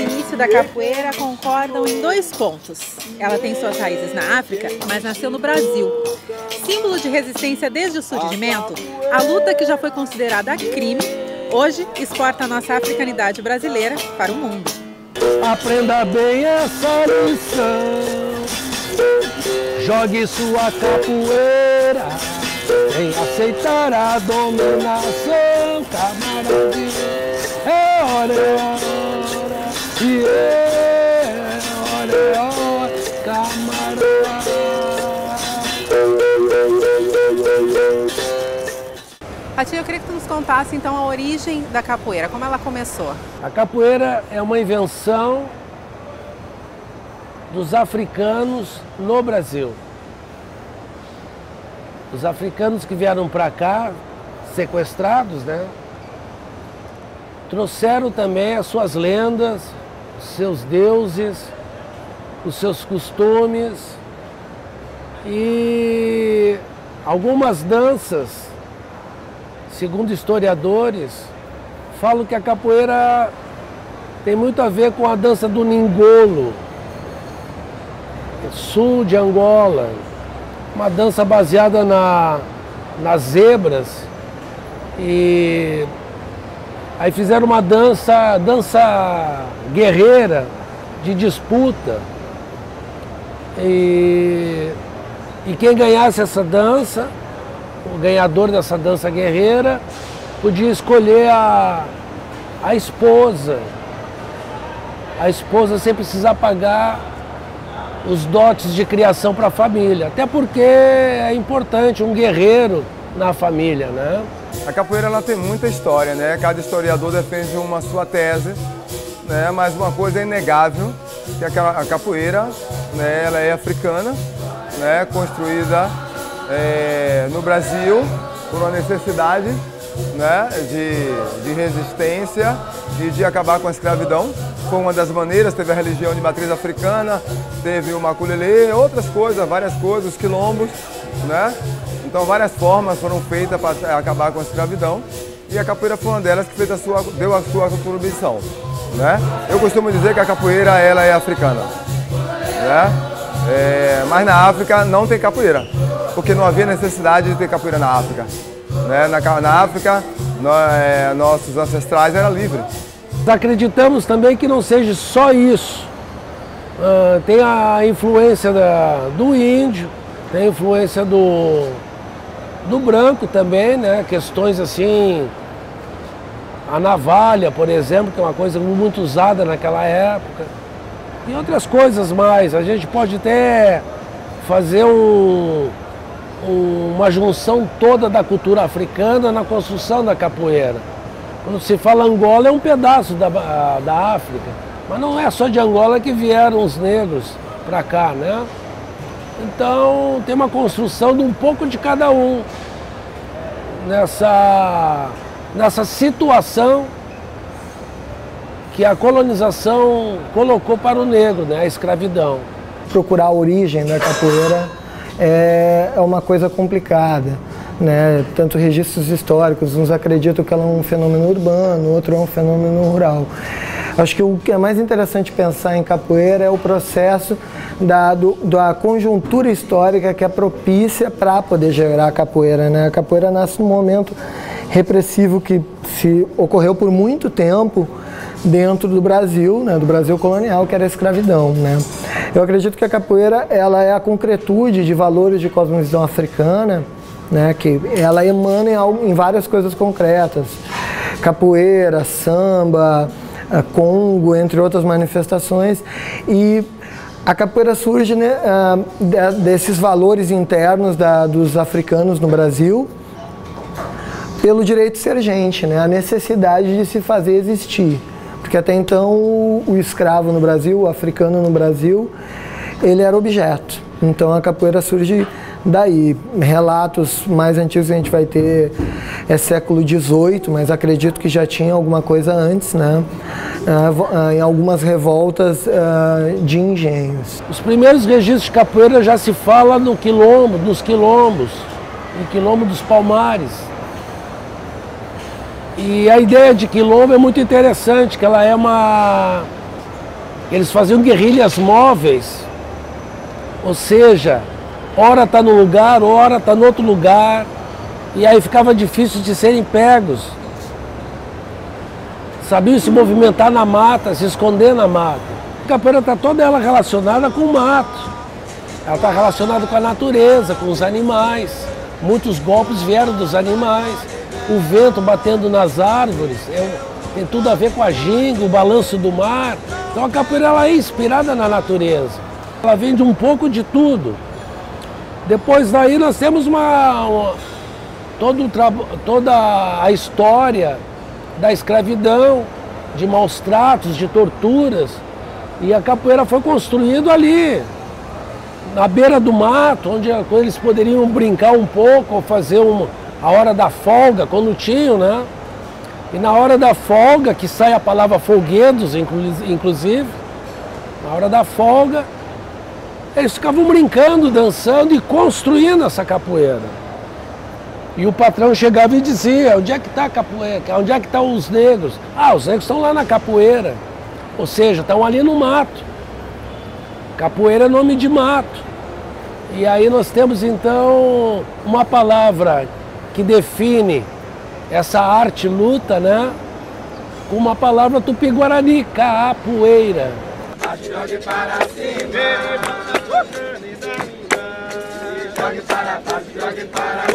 início da capoeira concordam em dois pontos. Ela tem suas raízes na África, mas nasceu no Brasil. Símbolo de resistência desde o surgimento, a luta que já foi considerada crime, hoje exporta a nossa africanidade brasileira para o mundo. Aprenda bem essa lição. Jogue sua capoeira sem aceitar a dominação, camarada. É hora, camarada. Ratinho, eu queria que tu nos contasse então a origem da capoeira, como ela começou. A capoeira é uma invenção dos africanos no Brasil. Os africanos que vieram para cá, sequestrados, né? Trouxeram também as suas lendas, os seus deuses, os seus costumes e algumas danças, segundo historiadores, falam que a capoeira tem muito a ver com a dança do Ningolo, sul de Angola, uma dança baseada na, nas zebras e aí fizeram uma dança, dança guerreira de disputa e, e quem ganhasse essa dança, o ganhador dessa dança guerreira, podia escolher a, a esposa. A esposa sem precisar pagar os dotes de criação para a família. Até porque é importante um guerreiro na família, né? A capoeira ela tem muita história, né? Cada historiador defende uma sua tese, né? Mas uma coisa é inegável, que a capoeira, né? Ela é africana, né? Construída é, no Brasil por uma necessidade, né? De, de resistência e de acabar com a escravidão foi uma das maneiras, teve a religião de matriz africana, teve o maculelê, outras coisas, várias coisas, os quilombos, né? Então várias formas foram feitas para acabar com a escravidão e a capoeira foi uma delas que fez a sua, deu a sua contribuição, né? Eu costumo dizer que a capoeira ela é africana, né? É, mas na África não tem capoeira, porque não havia necessidade de ter capoeira na África. Né? Na, na África, é, nossos ancestrais eram livres. Acreditamos também que não seja só isso. Uh, tem a influência da, do índio, tem a influência do, do branco também, né? Questões assim, a navalha, por exemplo, que é uma coisa muito usada naquela época. E outras coisas mais. A gente pode até fazer um, um, uma junção toda da cultura africana na construção da capoeira. Quando se fala Angola, é um pedaço da, da África. Mas não é só de Angola que vieram os negros para cá, né? Então tem uma construção de um pouco de cada um nessa, nessa situação que a colonização colocou para o negro, né? a escravidão. Procurar a origem da capoeira é, é uma coisa complicada né? Tanto registros históricos, uns acreditam que ela é um fenômeno urbano, outro é um fenômeno rural. Acho que o que é mais interessante pensar em capoeira é o processo da, do, da conjuntura histórica que é propícia para poder gerar a capoeira. Né? A capoeira nasce num momento repressivo que se ocorreu por muito tempo dentro do Brasil, né, do Brasil colonial, que era a escravidão. Né? Eu acredito que a capoeira ela é a concretude de valores de cosmovisão africana, né, que ela emana em, em várias coisas concretas, capoeira, samba, congo, entre outras manifestações, e a capoeira surge né, uh, desses valores internos da, dos africanos no Brasil pelo direito de ser gente, né, a necessidade de se fazer existir. Porque até então o escravo no Brasil, o africano no Brasil, ele era objeto. Então a capoeira surge daí. Relatos mais antigos a gente vai ter é século XVIII, mas acredito que já tinha alguma coisa antes, né? Ah, ah, em algumas revoltas ah, de engenhos. Os primeiros registros de capoeira já se fala no quilombo, nos quilombos, no quilombo dos Palmares. E a ideia de quilombo é muito interessante, que ela é uma, Eles faziam guerrilhas móveis, ou seja, hora está num lugar, hora está no outro lugar, e aí ficava difícil de serem pegos. Sabiam se movimentar na mata, se esconder na mata. A capoeira está toda ela relacionada com o mato. Ela está relacionada com a natureza, com os animais. Muitos golpes vieram dos animais. O vento batendo nas árvores é, tem tudo a ver com a ginga, o balanço do mar. Então a capoeira ela é inspirada na natureza. Ela vem de um pouco de tudo. Depois daí nós temos uma, uma todo, toda a história da escravidão, de maus tratos, de torturas. E a capoeira foi construída ali, na beira do mato, onde eles poderiam brincar um pouco, ou fazer uma, a hora da folga, quando tinham, né? E na hora da folga, que sai a palavra folguedos, inclusive, na hora da folga, eles ficavam brincando, dançando e construindo essa capoeira. E o patrão chegava e dizia, onde é que está a capoeira? Onde é que estão os negros? Ah, os negros estão lá na capoeira. Ou seja, estão ali no mato. Capoeira é nome de mato. E aí nós temos então uma palavra que define essa arte luta, né? Com uma palavra tupi-guarani, capoeira. Jogue para cima. Jogue para para